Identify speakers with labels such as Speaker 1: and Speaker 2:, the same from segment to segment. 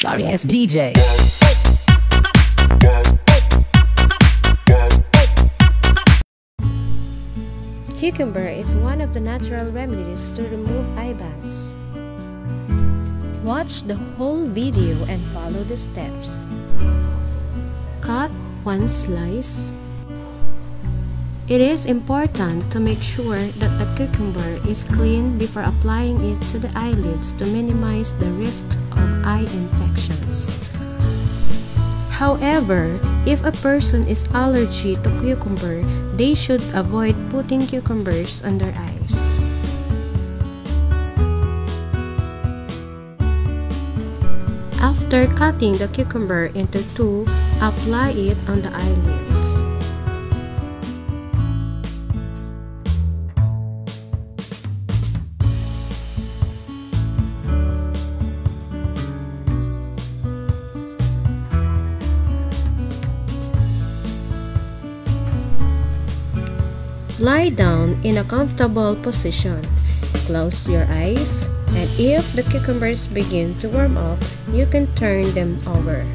Speaker 1: Sorry ass DJ.
Speaker 2: Cucumber is one of the natural remedies to remove eye bags. Watch the whole video and follow the steps. Cut one slice. It is important to make sure that the cucumber is clean before applying it to the eyelids to minimize the risk of eye infections. However, if a person is allergic to cucumber, they should avoid putting cucumbers on their eyes. After cutting the cucumber into two, apply it on the eyelids. Lie down in a comfortable position. Close your eyes, and if the cucumbers begin to warm up, you can turn them over.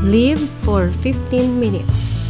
Speaker 2: Leave for 15 minutes.